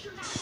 sure. that